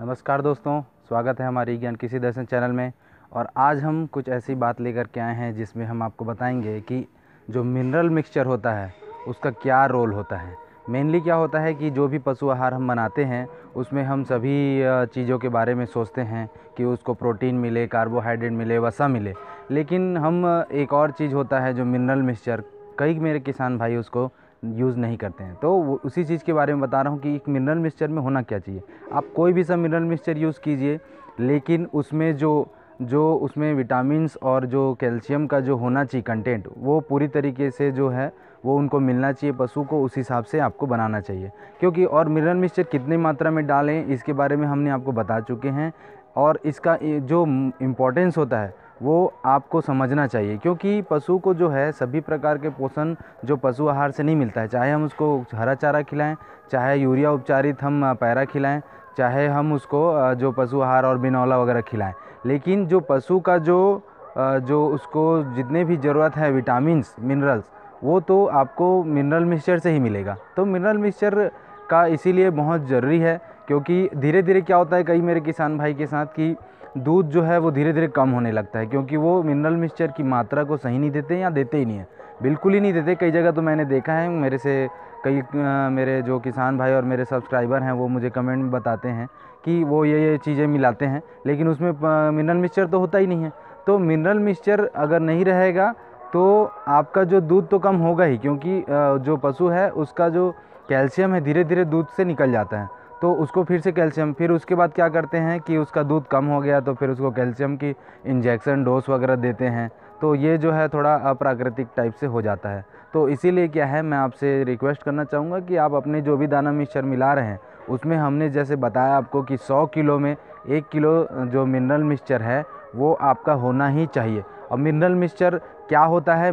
नमस्कार दोस्तों, स्वागत है हमारी ज्ञान किसी दर्शन चैनल में। और आज हम कुछ ऐसी बात लेकर के आए हैं जिसमें हम आपको बताएँगे कि जो मिनरल मिक्सचर होता है, उसका क्या रोल होता है। मेनली क्या होता है कि जो भी पशु आहार हम बनाते हैं, उसमें हम सभी चीज़ों के बारे में सोचते हैं कि उसको प्रोटीन मिले, कार्बोहाइड्रेट मिले, वसा मिले। लेकिन हम एक और चीज़ होता है जो मिनरल मिक्सचर, कई मेरे किसान भाई उसको यूज़ नहीं करते हैं। तो उसी चीज़ के बारे में बता रहा हूँ कि एक मिनरल मिक्सचर में होना क्या चाहिए। आप कोई भी सा मिनरल मिक्सचर यूज़ कीजिए, लेकिन उसमें जो जो उसमें विटामिन्स और जो कैल्शियम का जो होना चाहिए कंटेंट वो पूरी तरीके से जो है, वो उनको मिलना चाहिए, पशु को उस हिसाब से आपको बनाना चाहिए। क्योंकि और मिनरल मिक्सचर कितनी मात्रा में डालें, इसके बारे में हमने आपको बता चुके हैं। और इसका जो इम्पोर्टेंस होता है, वो आपको समझना चाहिए। क्योंकि पशु को जो है, सभी प्रकार के पोषण जो पशु आहार से नहीं मिलता है। चाहे हम उसको हरा चारा खिलाएँ, चाहे यूरिया उपचारित हम पैरा खिलाएँ, चाहे हम उसको जो पशु आहार और बिनौला वगैरह खिलाएँ। लेकिन जो पशु का जो जो उसको जितने भी ज़रूरत है विटामिन मिनरल्स वो तो आपको मिनरल मिक्सचर से ही मिलेगा। तो मिनरल मिक्सचर का इसीलिए बहुत ज़रूरी है, क्योंकि धीरे धीरे क्या होता है कई मेरे किसान भाई के साथ कि दूध जो है वो धीरे धीरे कम होने लगता है, क्योंकि वो मिनरल मिक्सचर की मात्रा को सही नहीं देते या देते ही नहीं है। बिल्कुल ही नहीं देते, कई जगह तो मैंने देखा है, मेरे से कई मेरे जो किसान भाई और मेरे सब्सक्राइबर हैं, वो मुझे कमेंट में बताते हैं कि वो ये ये चीज़ें मिलाते हैं, लेकिन उसमें मिनरल मिक्सचर तो होता ही नहीं है। तो मिनरल मिक्सचर अगर नहीं रहेगा तो आपका जो दूध तो कम होगा ही, क्योंकि जो पशु है, उसका जो कैल्शियम है, धीरे धीरे दूध से निकल जाता है। तो उसको फिर से कैल्शियम, फिर उसके बाद क्या करते हैं कि उसका दूध कम हो गया तो फिर उसको कैल्शियम की इंजेक्शन, डोज वगैरह देते हैं। तो ये जो है थोड़ा अप्राकृतिक टाइप से हो जाता है। तो इसीलिए क्या है, मैं आपसे रिक्वेस्ट करना चाहूँगा कि आप अपने जो भी दाना मिक्सचर मिला रहे हैं, उसमें हमने जैसे बताया आपको कि 100 किलो में एक किलो जो मिनरल मिक्सचर है, वो आपका होना ही चाहिए। और मिनरल मिक्सचर क्या होता है?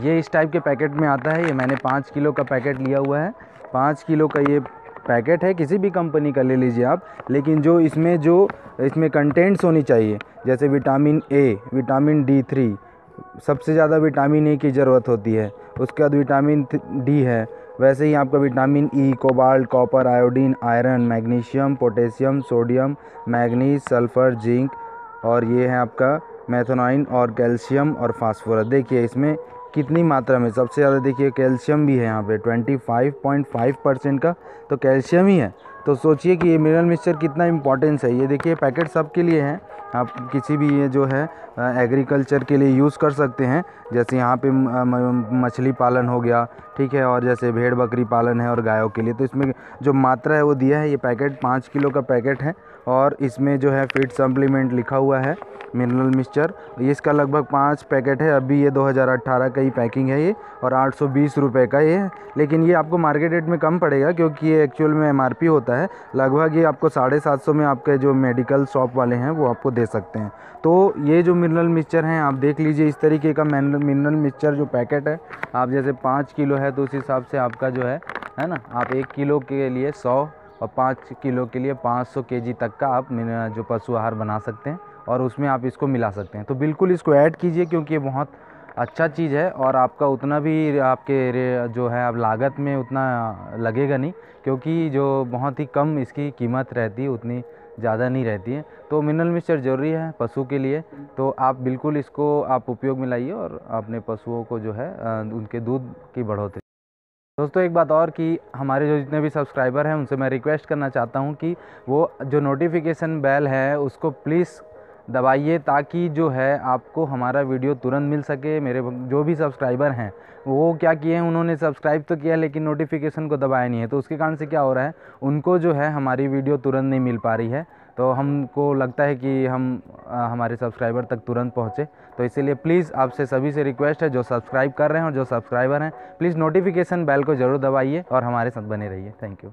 ये इस टाइप के पैकेट में आता है। ये मैंने पाँच किलो का पैकेट लिया हुआ है। पाँच किलो का ये पैकेट है। किसी भी कंपनी का ले लीजिए आप। लेकिन जो इसमें जो इसमें कंटेंट्स होनी चाहिए, जैसे vitamin A vitamin D three सबसे ज़्यादा विटामिन ए की ज़रूरत होती है। उसके बाद विटामिन डी है। वैसे ही आपका vitamin E cobalt copper iodine iron magnesium potassium sodium manganese sulphur zinc और ये है आपका मैथोनाइन और कैल्शियम और फास्फोरस देखिए इसमें कितनी मात्रा में? सबसे ज़्यादा देखिए कैल्शियम भी है यहाँ पे 25.5 परसेंट का तो कैल्शियम ही है। तो सोचिए कि ये मिनरल मिक्सचर कितना इंपॉर्टेंस है। ये देखिए पैकेट सब के लिए हैं। आप किसी भी ये जो है एग्रीकल्चर के लिए यूज़ कर सकते हैं। जैसे यहाँ पे मछली पालन हो गया, ठीक है, और जैसे भेड़ बकरी पालन है और गायों के लिए। तो इसमें जो मात्रा है वो दिया है, ये पैकेट, पाँच किलो का पैकेट है, और इसमें जो है फ़ीड सप्लीमेंट लिखा हुआ है। Mineral mixture. इसका लगभग पाँच पैकेट है। अभी ये 2018 का ही पैकिंग है ये और आठ सौ का ये। है लेकिन ये आपको मार्केट रेट में कम पड़ेगा क्योंकि ये एक्चुअल में एमआरपी होता है। लगभग ये आपको साढ़े सात सौ में आपके जो मेडिकल शॉप वाले हैं, वो आपको दे सकते हैं। तो ये जो मिनरल मिक्सचर हैं, आप देख लीजिए इस तरीके का मिनरल मिक्सचर जो पैकेट है, आप जैसे पाँच किलो है तो उस हिसाब से आपका जो है है ना? आप एक किलो के लिए सौ और पाँच किलो के लिए पाँच सौ के जी तक का आप जो पशु आहार बना सकते हैं। और उसमें आप इसको मिला सकते हैं। तो बिल्कुल इसको ऐड कीजिए क्योंकि ये बहुत अच्छा चीज़ है और आपका उतना भी आपके जो है अब लागत में उतना लगेगा नहीं क्योंकि जो बहुत ही कम इसकी कीमत रहती है उतनी ज़्यादा नहीं रहती है। तो मिनरल मिक्सचर ज़रूरी है पशु के लिए। तो आप बिल्कुल इसको आप उपयोग में लाइए और अपने पशुओं को जो है उनके दूध की बढ़ोतरी। दोस्तों, एक बात और कि हमारे जो जितने भी सब्सक्राइबर हैं, उनसे मैं रिक्वेस्ट करना चाहता हूँ कि वो जो नोटिफिकेशन बेल है, उसको प्लीज़ दबाइए ताकि जो है आपको हमारा वीडियो तुरंत मिल सके। मेरे जो भी सब्सक्राइबर हैं वो क्या किए हैं उन्होंने सब्सक्राइब तो किया लेकिन नोटिफिकेशन को दबाया नहीं है। तो उसके कारण से क्या हो रहा है उनको जो है हमारी वीडियो तुरंत नहीं मिल पा रही है। तो हमको लगता है कि हम आ, हमारे सब्सक्राइबर तक तुरंत पहुँचे। तो इसीलिए प्लीज़ आपसे सभी से रिक्वेस्ट है जो सब्सक्राइब कर रहे हैं और जो सब्सक्राइबर हैं प्लीज़ नोटिफिकेशन बेल को ज़रूर दबाइए और हमारे साथ बने रहिए। Thank you.